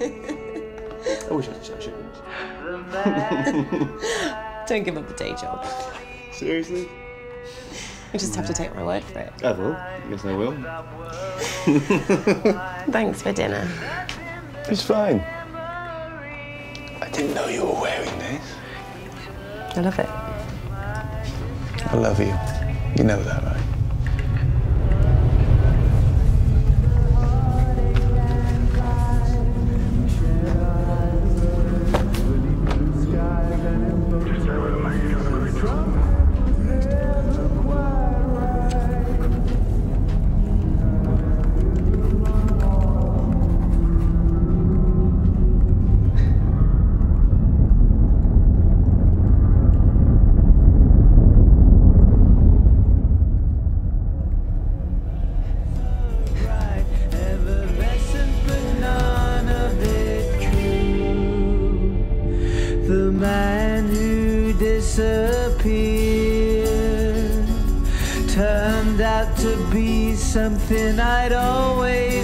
I wish I, I shouldn't. Don't give up the day job. Seriously? You just have to take my word for it. I will. Yes, I will. Thanks for dinner. It's fine. I didn't know you were wearing this. I love it. I love you. You know that, right? Man who disappeared turned out to be something I'd always.